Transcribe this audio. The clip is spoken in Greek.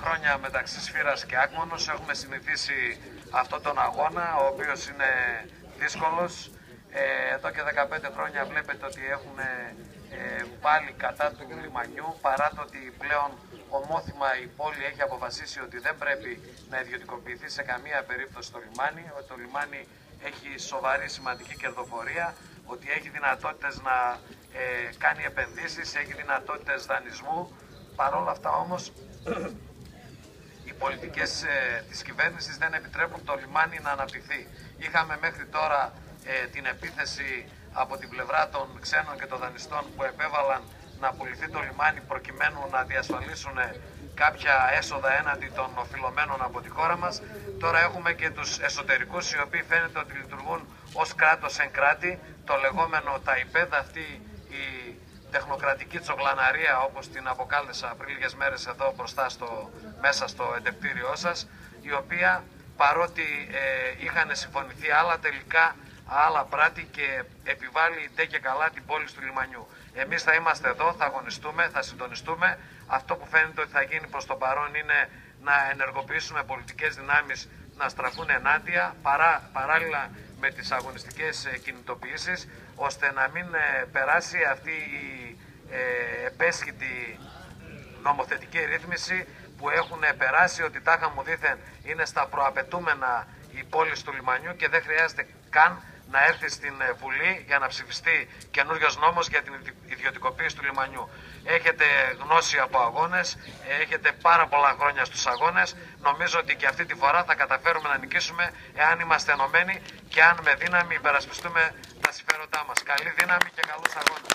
χρόνια μεταξύ Σφύρας και Άκμονος έχουμε συνηθίσει αυτόν τον αγώνα, ο οποίος είναι δύσκολος. Ε, εδώ και 15 χρόνια βλέπετε ότι έχουν ε, πάλι κατά του λιμανιού, παρά το ότι πλέον ομόθυμα η πόλη έχει αποφασίσει ότι δεν πρέπει να ιδιωτικοποιηθεί σε καμία περίπτωση το λιμάνι, ότι το λιμάνι έχει σοβαρή σημαντική κερδοφορία, ότι έχει δυνατότητες να ε, κάνει επενδύσεις, έχει δυνατότητες δανεισμού. Παρ' όλα αυτά όμως οι πολιτικές ε, της κυβέρνησης δεν επιτρέπουν το λιμάνι να αναπτυχθεί. Είχαμε μέχρι τώρα ε, την επίθεση από την πλευρά των ξένων και των δανειστών που επέβαλαν να πουληθεί το λιμάνι προκειμένου να διασφαλίσουν κάποια έσοδα έναντι των οφειλωμένων από τη χώρα μας. Τώρα έχουμε και τους εσωτερικούς οι οποίοι φαίνεται ότι λειτουργούν ως κράτος εν κράτη, το λεγόμενο τα υπέδα αυτή η τεχνοκρατική τσογλαναρία όπως την αποκάλεσα πριν λίγες μέρες εδώ μπροστά στο, μέσα στο εντεπτήριό σας η οποία παρότι ε, είχαν συμφωνηθεί άλλα τελικά άλλα πράτη και επιβάλλει ντε και καλά την πόλη του λιμανιού. Εμείς θα είμαστε εδώ, θα αγωνιστούμε, θα συντονιστούμε. Αυτό που φαίνεται ότι θα γίνει προς το παρόν είναι να ενεργοποιήσουμε πολιτικές δυνάμεις να στραφούν ενάντια παρά, παράλληλα με τις αγωνιστικές ε, κινητοποιήσεις ώστε να μην ε, περάσει αυτή η ε, επέσχυτη νομοθετική ρύθμιση που έχουν περάσει ότι τάχα μου δήθεν είναι στα προαπαιτούμενα η πόλη του λιμανιού και δεν χρειάζεται καν να έρθει στην Βουλή για να ψηφιστεί καινούριος νόμος για την ιδιωτικοποίηση του λιμανιού. Έχετε γνώση από αγώνες, έχετε πάρα πολλά χρόνια στους αγώνες. Νομίζω ότι και αυτή τη φορά θα καταφέρουμε να νικήσουμε εάν είμαστε ενωμένοι και αν με δύναμη υπερασπιστούμε τα συμφέροντά μας. Καλή δύναμη και καλούς αγώνες.